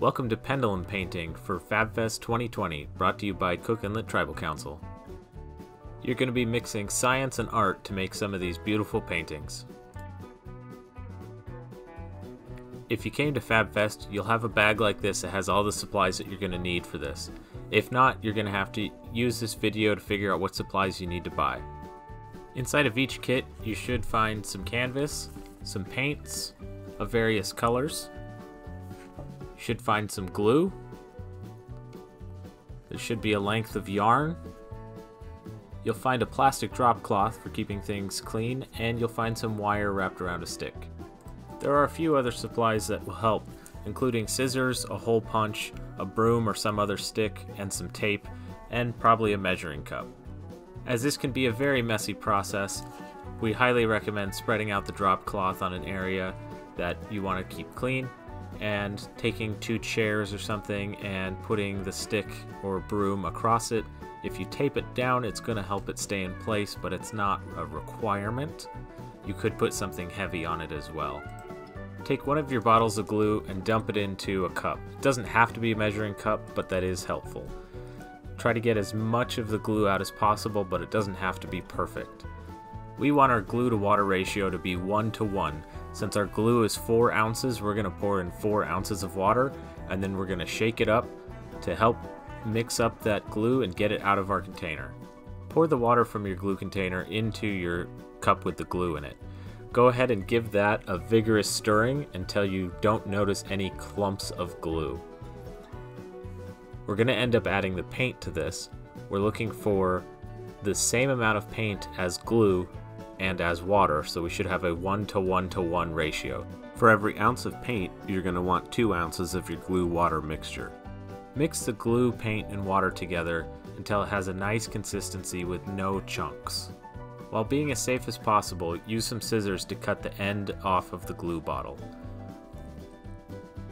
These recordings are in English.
Welcome to Pendulum Painting for FabFest 2020, brought to you by Cook Inlet Tribal Council. You're going to be mixing science and art to make some of these beautiful paintings. If you came to FabFest, you'll have a bag like this that has all the supplies that you're going to need for this. If not, you're going to have to use this video to figure out what supplies you need to buy. Inside of each kit, you should find some canvas, some paints of various colors, should find some glue, there should be a length of yarn, you'll find a plastic drop cloth for keeping things clean, and you'll find some wire wrapped around a stick. There are a few other supplies that will help, including scissors, a hole punch, a broom or some other stick, and some tape, and probably a measuring cup. As this can be a very messy process, we highly recommend spreading out the drop cloth on an area that you want to keep clean and taking two chairs or something and putting the stick or broom across it. If you tape it down, it's going to help it stay in place, but it's not a requirement. You could put something heavy on it as well. Take one of your bottles of glue and dump it into a cup. It doesn't have to be a measuring cup, but that is helpful. Try to get as much of the glue out as possible, but it doesn't have to be perfect. We want our glue to water ratio to be 1 to 1. Since our glue is 4 ounces, we're going to pour in 4 ounces of water, and then we're going to shake it up to help mix up that glue and get it out of our container. Pour the water from your glue container into your cup with the glue in it. Go ahead and give that a vigorous stirring until you don't notice any clumps of glue. We're going to end up adding the paint to this. We're looking for the same amount of paint as glue and as water, so we should have a 1 to 1 to 1 ratio. For every ounce of paint, you're going to want 2 ounces of your glue water mixture. Mix the glue, paint, and water together until it has a nice consistency with no chunks. While being as safe as possible, use some scissors to cut the end off of the glue bottle.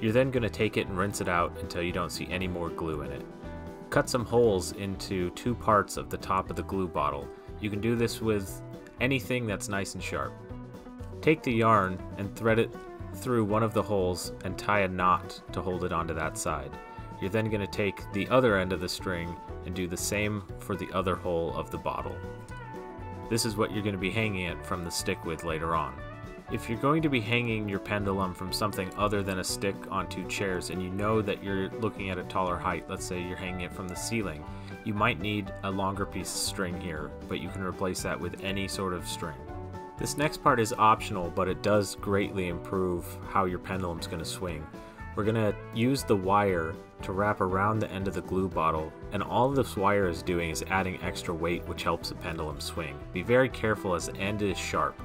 You're then going to take it and rinse it out until you don't see any more glue in it. Cut some holes into two parts of the top of the glue bottle. You can do this with anything that's nice and sharp. Take the yarn and thread it through one of the holes and tie a knot to hold it onto that side. You're then going to take the other end of the string and do the same for the other hole of the bottle. This is what you're going to be hanging it from the stick with later on. If you're going to be hanging your pendulum from something other than a stick onto chairs and you know that you're looking at a taller height, let's say you're hanging it from the ceiling, you might need a longer piece of string here, but you can replace that with any sort of string. This next part is optional, but it does greatly improve how your pendulum's going to swing. We're going to use the wire to wrap around the end of the glue bottle, and all this wire is doing is adding extra weight which helps the pendulum swing. Be very careful as the end is sharp.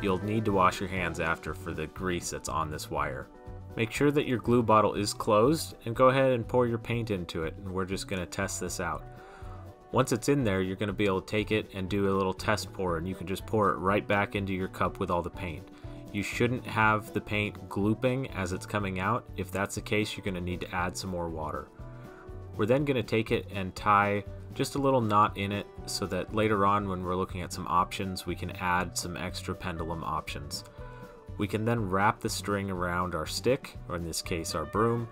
You'll need to wash your hands after for the grease that's on this wire. Make sure that your glue bottle is closed and go ahead and pour your paint into it and we're just going to test this out. Once it's in there, you're going to be able to take it and do a little test pour and you can just pour it right back into your cup with all the paint. You shouldn't have the paint glooping as it's coming out. If that's the case, you're going to need to add some more water. We're then going to take it and tie just a little knot in it so that later on when we're looking at some options we can add some extra pendulum options. We can then wrap the string around our stick, or in this case our broom,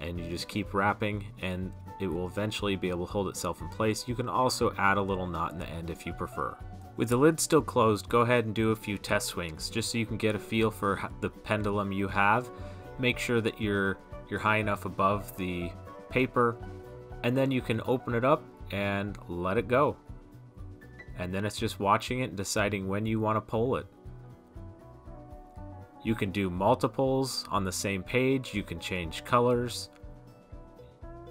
and you just keep wrapping and it will eventually be able to hold itself in place. You can also add a little knot in the end if you prefer. With the lid still closed, go ahead and do a few test swings just so you can get a feel for the pendulum you have. Make sure that you're you're high enough above the paper and then you can open it up and let it go. And then it's just watching it deciding when you want to pull it. You can do multiples on the same page, you can change colors,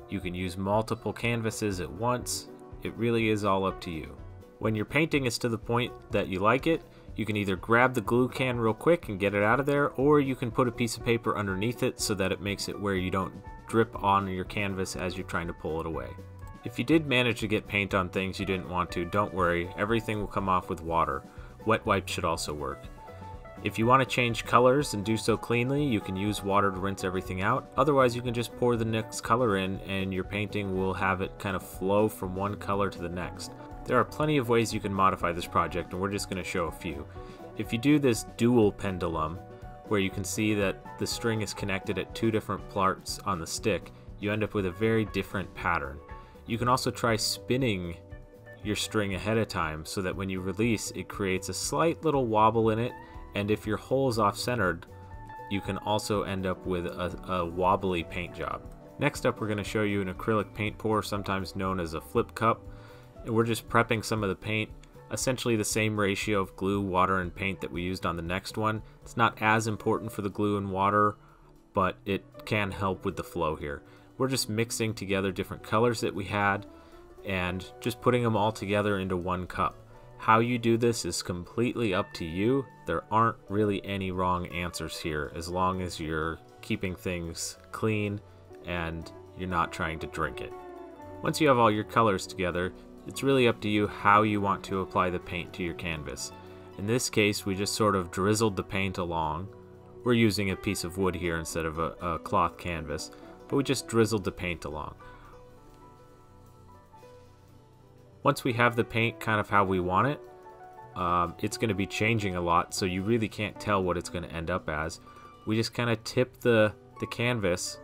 you can use multiple canvases at once. It really is all up to you. When your painting is to the point that you like it, you can either grab the glue can real quick and get it out of there, or you can put a piece of paper underneath it so that it makes it where you don't drip on your canvas as you're trying to pull it away. If you did manage to get paint on things you didn't want to, don't worry, everything will come off with water. Wet wipes should also work. If you want to change colors and do so cleanly, you can use water to rinse everything out. Otherwise, you can just pour the next color in and your painting will have it kind of flow from one color to the next. There are plenty of ways you can modify this project and we're just going to show a few. If you do this dual pendulum, where you can see that the string is connected at two different parts on the stick, you end up with a very different pattern. You can also try spinning your string ahead of time so that when you release, it creates a slight little wobble in it, and if your hole is off centered, you can also end up with a, a wobbly paint job. Next up, we're going to show you an acrylic paint pour, sometimes known as a flip cup. And we're just prepping some of the paint, essentially the same ratio of glue, water, and paint that we used on the next one. It's not as important for the glue and water, but it can help with the flow here. We're just mixing together different colors that we had and just putting them all together into one cup. How you do this is completely up to you. There aren't really any wrong answers here as long as you're keeping things clean and you're not trying to drink it. Once you have all your colors together, it's really up to you how you want to apply the paint to your canvas. In this case, we just sort of drizzled the paint along. We're using a piece of wood here instead of a, a cloth canvas, but we just drizzled the paint along. Once we have the paint kind of how we want it, um, it's going to be changing a lot, so you really can't tell what it's going to end up as. We just kind of tip the, the canvas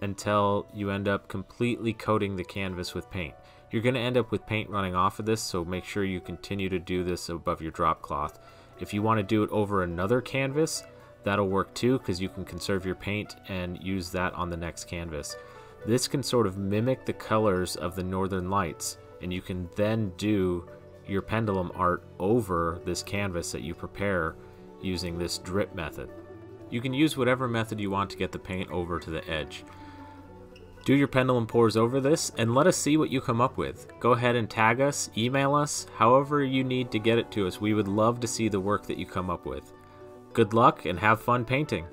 until you end up completely coating the canvas with paint. You're going to end up with paint running off of this, so make sure you continue to do this above your drop cloth. If you want to do it over another canvas, that'll work too because you can conserve your paint and use that on the next canvas. This can sort of mimic the colors of the northern lights and you can then do your pendulum art over this canvas that you prepare using this drip method. You can use whatever method you want to get the paint over to the edge. Do your pendulum pours over this and let us see what you come up with. Go ahead and tag us, email us, however you need to get it to us. We would love to see the work that you come up with. Good luck and have fun painting.